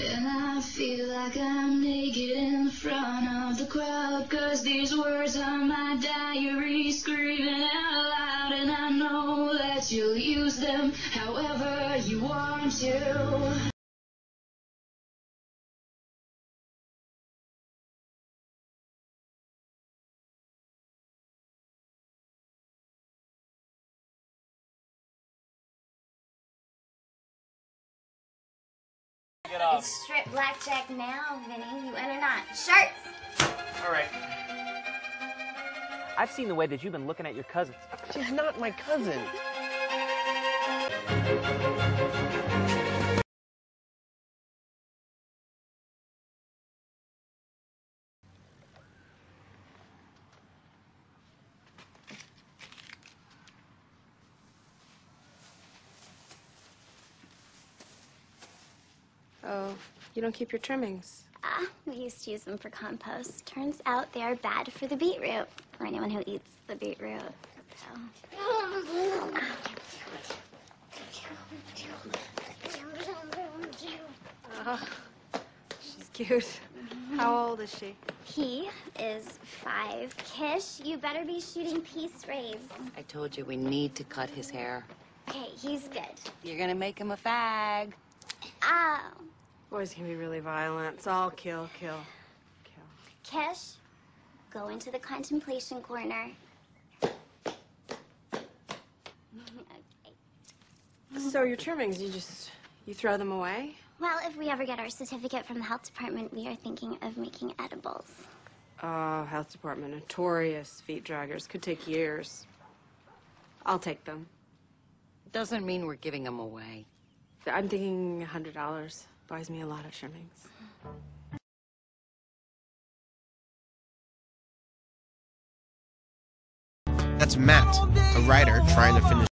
And I feel like I'm naked in front of the crowd. Cause these words are my diary screaming out loud. And I know that you'll use them however you want to. Get off. It's strip blackjack now, Vinny. You in or not? Shirts! All right. I've seen the way that you've been looking at your cousin. She's not my cousin. Oh, you don't keep your trimmings. Ah, we used to use them for compost. Turns out they are bad for the beetroot, for anyone who eats the beetroot. So. Oh, she's cute. How old is she? He is five. Kish, you better be shooting peace rays. I told you we need to cut his hair. Okay, he's good. You're gonna make him a fag. Oh, Boys can be really violent. It's all kill, kill, kill. Kish, go into the contemplation corner. Okay. So your trimmings, you just you throw them away? Well, if we ever get our certificate from the health department, we are thinking of making edibles. Oh, health department, notorious feet draggers. Could take years. I'll take them. Doesn't mean we're giving them away. I'm thinking hundred dollars buys me a lot of trimmings. That's Matt, a writer trying to finish